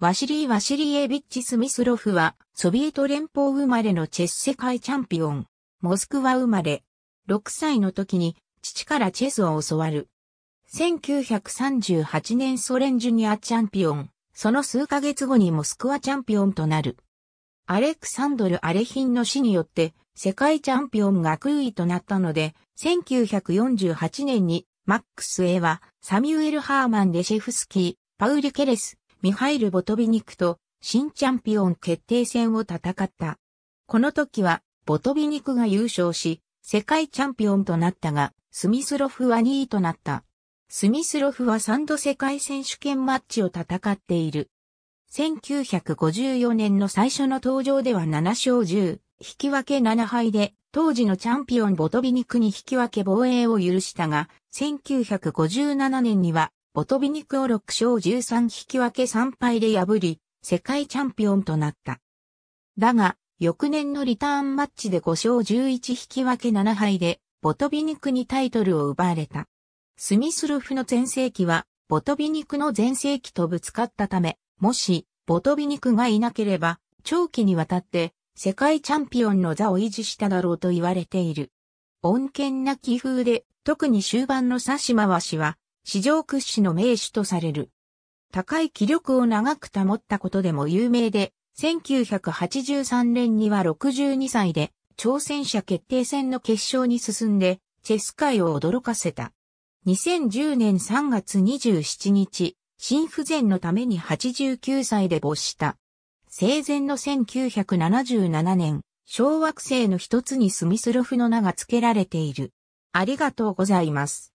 ワシリー・ワシリエビッチ・スミスロフは、ソビエト連邦生まれのチェス世界チャンピオン。モスクワ生まれ。6歳の時に、父からチェスを教わる。1938年ソ連ジュニアチャンピオン。その数ヶ月後にモスクワチャンピオンとなる。アレクサンドル・アレヒンの死によって、世界チャンピオンが空位となったので、1948年に、マックス A は、サミュエル・ハーマン・レシェフスキー、パウリ・ケレス、ミハイル・ボトビニクと新チャンピオン決定戦を戦った。この時は、ボトビニクが優勝し、世界チャンピオンとなったが、スミスロフは2位となった。スミスロフは3度世界選手権マッチを戦っている。1954年の最初の登場では7勝10、引き分け7敗で、当時のチャンピオンボトビニクに引き分け防衛を許したが、1957年にはボトビニクを6勝13引き分け3敗で破り、世界チャンピオンとなった。だが、翌年のリターンマッチで5勝11引き分け7敗で、ボトビニクにタイトルを奪われた。スミスルフの前世紀は、ボトビニクの前世紀とぶつかったため、もし、ボトビニクがいなければ、長期にわたって世界チャンピオンの座を維持しただろうと言われている。恩恵な気風で、特に終盤の差し回しは、史上屈指の名手とされる。高い気力を長く保ったことでも有名で、1983年には62歳で挑戦者決定戦の決勝に進んで、チェス界を驚かせた。2010年3月27日、心不全のために89歳で没した。生前の1977年、小惑星の一つにスミスロフの名が付けられている。ありがとうございます。